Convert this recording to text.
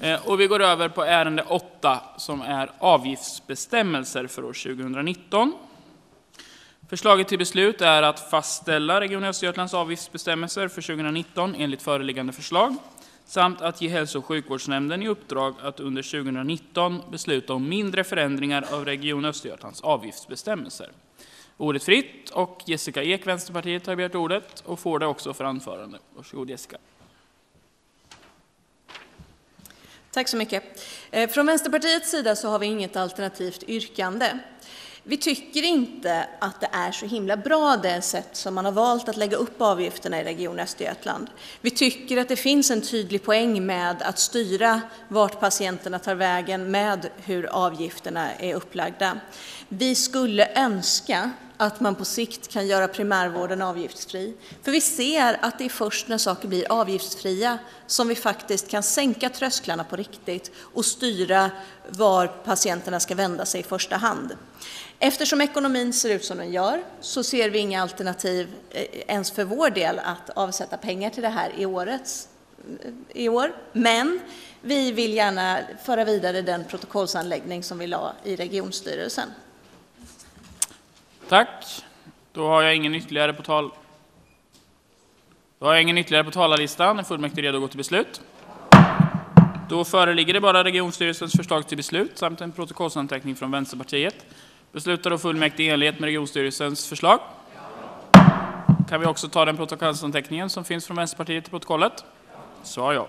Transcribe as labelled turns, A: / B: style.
A: Eh, och vi går över på ärende 8 som är avgiftsbestämmelser för år 2019. Förslaget till beslut är att fastställa Region Östergötlands avgiftsbestämmelser för 2019 enligt föreliggande förslag samt att ge hälso och sjukvårdsnämnden i uppdrag att under 2019 besluta om mindre förändringar av Region Östergötlands avgiftsbestämmelser. Ordet fritt och Jessica Ek, Vänsterpartiet, har begärt ordet och får det också för anförande. Varsågod Jessica.
B: Tack så mycket. Eh, från Vänsterpartiets sida så har vi inget alternativt yrkande. Vi tycker inte att det är så himla bra det sätt som man har valt att lägga upp avgifterna i Region Östergötland. Vi tycker att det finns en tydlig poäng med att styra vart patienterna tar vägen med hur avgifterna är upplagda. Vi skulle önska att man på sikt kan göra primärvården avgiftsfri. För vi ser att det är först när saker blir avgiftsfria som vi faktiskt kan sänka trösklarna på riktigt och styra var patienterna ska vända sig i första hand. Eftersom ekonomin ser ut som den gör så ser vi inga alternativ eh, ens för vår del att avsätta pengar till det här i, årets, eh, i år. Men vi vill gärna föra vidare den protokollsanläggning som vi la i regionstyrelsen.
A: Tack. Då har jag ingen ytterligare på tal... Då har jag ingen ytterligare på talarlistan. Är fullmäktige redo att gå till beslut? Då föreligger det bara regionstyrelsens förslag till beslut samt en protokollsanteckning från Vänsterpartiet. Beslutar då fullmäktige i enlighet med regionstyrelsens förslag? Kan vi också ta den protokollsanteckningen som finns från Vänsterpartiet i protokollet? Svar ja.